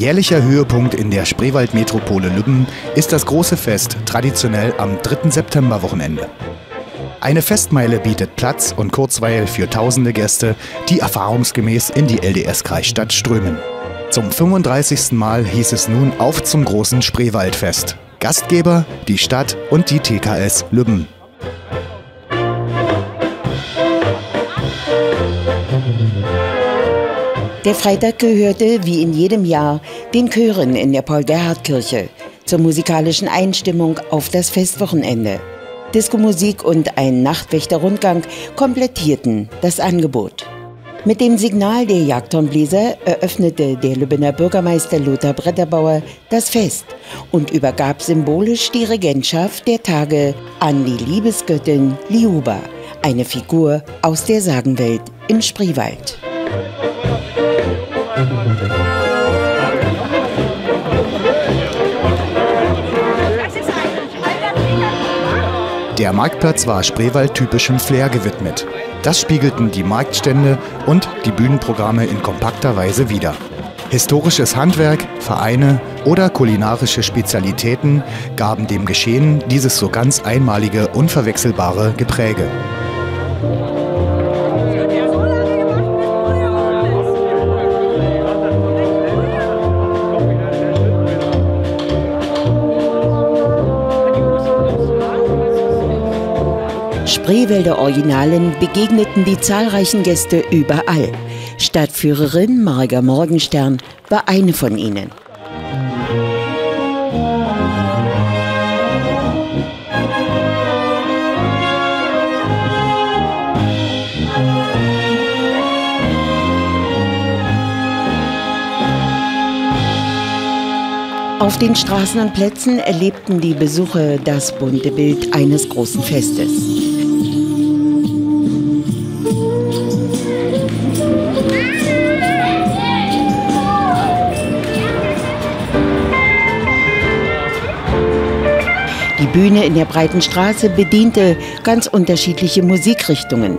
Jährlicher Höhepunkt in der Spreewald-Metropole Lübben ist das große Fest, traditionell am 3. Septemberwochenende. Eine Festmeile bietet Platz und Kurzweil für tausende Gäste, die erfahrungsgemäß in die LDS-Kreisstadt strömen. Zum 35. Mal hieß es nun auf zum großen Spreewaldfest. Gastgeber die Stadt und die TKS Lübben. Der Freitag gehörte wie in jedem Jahr den Chören in der Paul-Gerhardt-Kirche zur musikalischen Einstimmung auf das Festwochenende. Diskomusik und ein Nachtwächterrundgang komplettierten das Angebot. Mit dem Signal der Jagdhornbläser eröffnete der Lübbener Bürgermeister Lothar Bretterbauer das Fest und übergab symbolisch die Regentschaft der Tage an die Liebesgöttin Liuba, eine Figur aus der Sagenwelt im Spreewald. Der Marktplatz war Spreewald-typischem Flair gewidmet. Das spiegelten die Marktstände und die Bühnenprogramme in kompakter Weise wider. Historisches Handwerk, Vereine oder kulinarische Spezialitäten gaben dem Geschehen dieses so ganz einmalige, unverwechselbare Gepräge. Spreewälder Originalen begegneten die zahlreichen Gäste überall. Stadtführerin Marga Morgenstern war eine von ihnen. Auf den Straßen und Plätzen erlebten die Besucher das bunte Bild eines großen Festes. Bühne in der breiten Straße bediente ganz unterschiedliche Musikrichtungen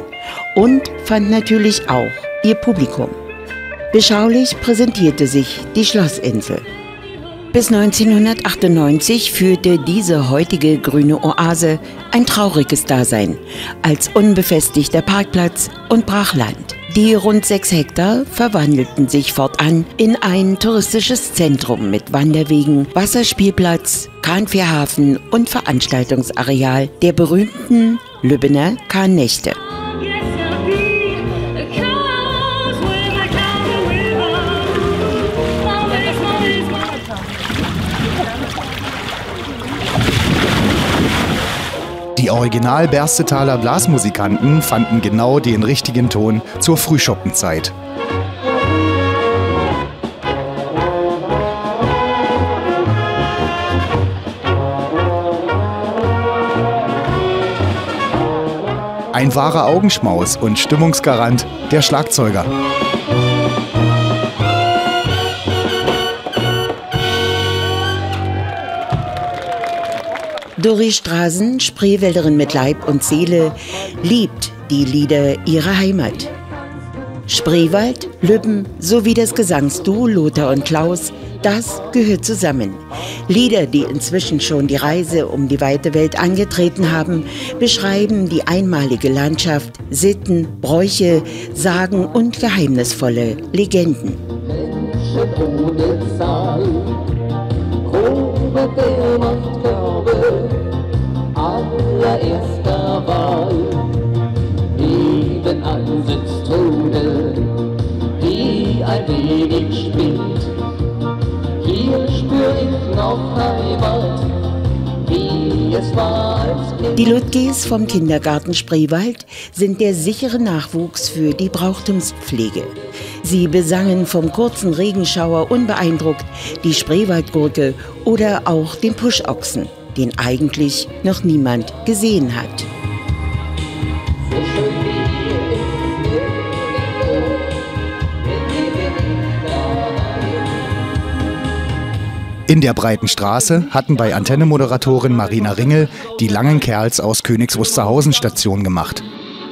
und fand natürlich auch ihr Publikum. Beschaulich präsentierte sich die Schlossinsel. Bis 1998 führte diese heutige grüne Oase ein trauriges Dasein als unbefestigter Parkplatz und Brachland. Die rund sechs Hektar verwandelten sich fortan in ein touristisches Zentrum mit Wanderwegen, Wasserspielplatz, Kahnfährhafen und Veranstaltungsareal der berühmten Lübbener Kahnnächte. Die Original Berstetaler Blasmusikanten fanden genau den richtigen Ton zur Frühschoppenzeit. Ein wahrer Augenschmaus und Stimmungsgarant der Schlagzeuger. Dori Straßen, Spreewälderin mit Leib und Seele, liebt die Lieder ihrer Heimat. Spreewald, Lübben sowie das Gesangsduo Lothar und Klaus, das gehört zusammen. Lieder, die inzwischen schon die Reise um die weite Welt angetreten haben, beschreiben die einmalige Landschaft, Sitten, Bräuche, Sagen und geheimnisvolle Legenden. Menschen ohne Zahl, der Machtgabe allererster Wahl. Nebenan sitzt Tode, die ein wenig spinnt. Hier spür ich noch Heimat. Die Ludges vom Kindergarten Spreewald sind der sichere Nachwuchs für die Brauchtumspflege. Sie besangen vom kurzen Regenschauer unbeeindruckt die Spreewaldgurke oder auch den Puschochsen, den eigentlich noch niemand gesehen hat. In der breiten Straße hatten bei Antennemoderatorin Marina Ringel die langen Kerls aus Königs Wusterhausen Station gemacht.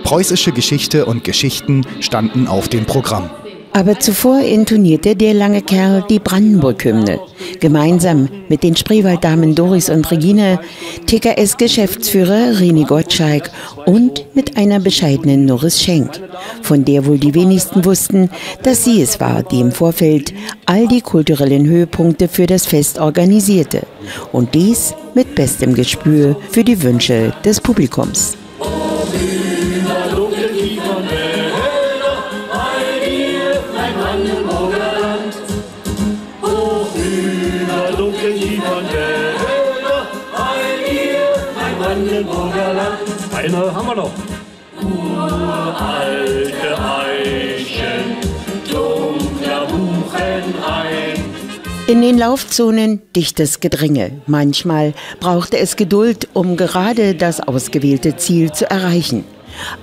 Preußische Geschichte und Geschichten standen auf dem Programm. Aber zuvor intonierte der lange Kerl die Brandenburg-Hymne. Gemeinsam mit den Spreewalddamen Doris und Regine, TKS-Geschäftsführer René Gottschalk und mit einer bescheidenen Norris Schenk, von der wohl die wenigsten wussten, dass sie es war, die im Vorfeld all die kulturellen Höhepunkte für das Fest organisierte. Und dies mit bestem Gespür für die Wünsche des Publikums. Eine haben wir noch. Uralte Eichen, dunkler Buchenein. In den Laufzonen dichtes Gedränge. Manchmal brauchte es Geduld, um gerade das ausgewählte Ziel zu erreichen.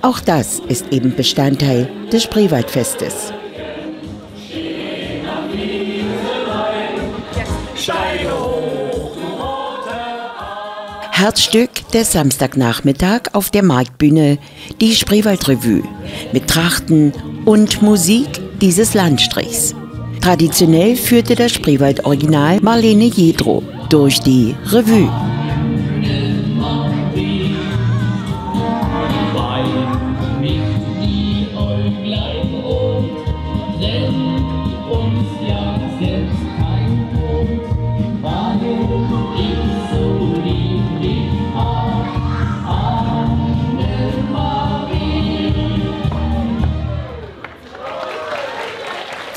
Auch das ist eben Bestandteil des Spreewaldfestes. Herzstück des Samstagnachmittag auf der Marktbühne, die Spreewaldrevue mit Trachten und Musik dieses Landstrichs. Traditionell führte das Spreewald Original Marlene Jedro durch die Revue.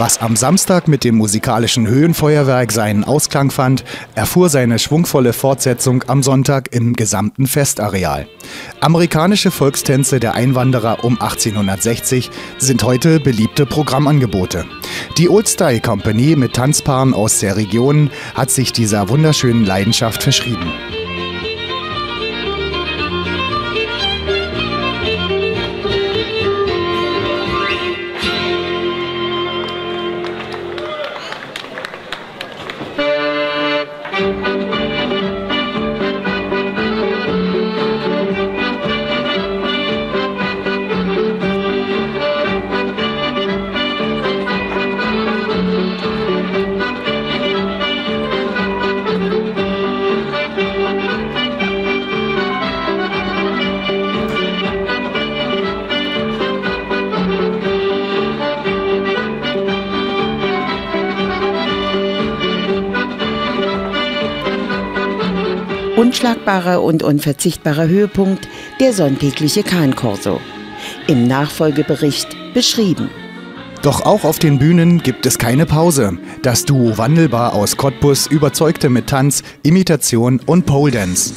Was am Samstag mit dem musikalischen Höhenfeuerwerk seinen Ausklang fand, erfuhr seine schwungvolle Fortsetzung am Sonntag im gesamten Festareal. Amerikanische Volkstänze der Einwanderer um 1860 sind heute beliebte Programmangebote. Die Old Style Company mit Tanzpaaren aus der Region hat sich dieser wunderschönen Leidenschaft verschrieben. Unschlagbarer und unverzichtbarer Höhepunkt der sonntägliche Kahnkorso. Im Nachfolgebericht beschrieben. Doch auch auf den Bühnen gibt es keine Pause. Das Duo Wandelbar aus Cottbus überzeugte mit Tanz, Imitation und Pole Dance.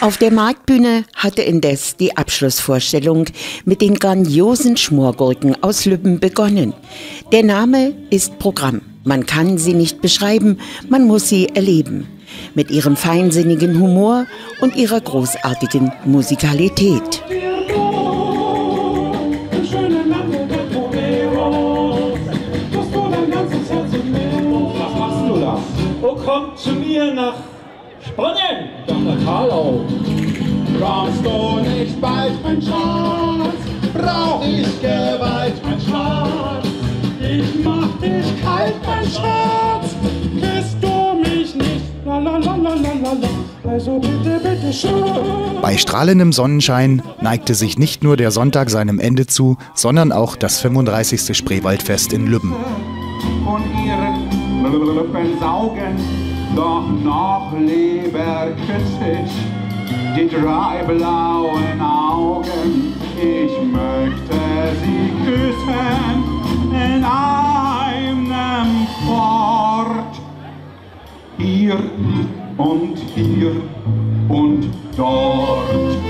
Auf der Marktbühne hatte indes die Abschlussvorstellung mit den grandiosen Schmorgurken aus Lübben begonnen. Der Name ist Programm. Man kann sie nicht beschreiben, man muss sie erleben. Mit ihrem feinsinnigen Humor und ihrer großartigen Musikalität. Oh, zu mir nach Dr. Karlau. Brauchst du nicht bald, mein Schatz? Brauch ich Gewalt, mein Schatz? Ich mach dich kalt, mein Schatz. Küsst du mich nicht? La la la la la la. Also bitte, bitte schon. Bei strahlendem Sonnenschein neigte sich nicht nur der Sonntag seinem Ende zu, sondern auch das 35. Spreewaldfest in Lübben. Von ihren Lippen saugen doch noch lieber küss ich die drei blauen Augen. Ich möchte sie küssen in einem Fort. Hier und hier und dort.